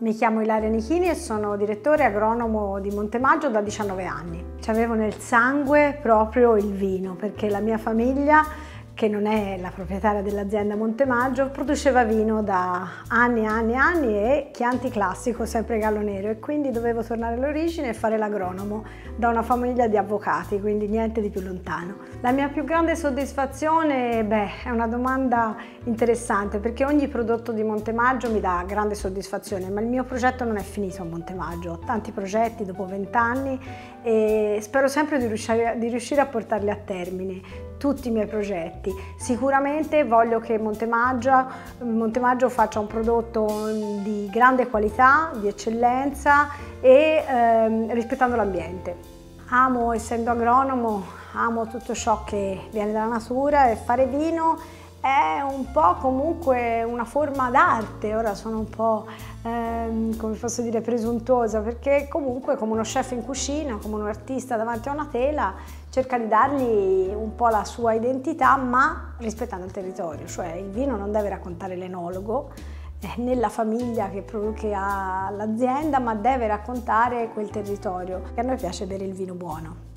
Mi chiamo Ilaria Nichini e sono direttore agronomo di Montemaggio da 19 anni. Ci avevo nel sangue proprio il vino perché la mia famiglia che non è la proprietaria dell'azienda Montemaggio, produceva vino da anni e anni e anni e Chianti classico, sempre gallo nero e quindi dovevo tornare all'origine e fare l'agronomo da una famiglia di avvocati, quindi niente di più lontano. La mia più grande soddisfazione, beh, è una domanda interessante perché ogni prodotto di Montemaggio mi dà grande soddisfazione, ma il mio progetto non è finito a Montemaggio, ho tanti progetti dopo vent'anni e spero sempre di riuscire, di riuscire a portarli a termine tutti i miei progetti. Sicuramente voglio che Montemaggio, Montemaggio faccia un prodotto di grande qualità, di eccellenza e ehm, rispettando l'ambiente. Amo, essendo agronomo, amo tutto ciò che viene dalla natura e fare vino è un po' comunque una forma d'arte, ora sono un po' ehm, come posso dire presuntuosa perché comunque come uno chef in cucina, come un artista davanti a una tela cerca di dargli un po' la sua identità ma rispettando il territorio, cioè il vino non deve raccontare l'enologo eh, nella famiglia che, che ha l'azienda ma deve raccontare quel territorio. E a noi piace bere il vino buono.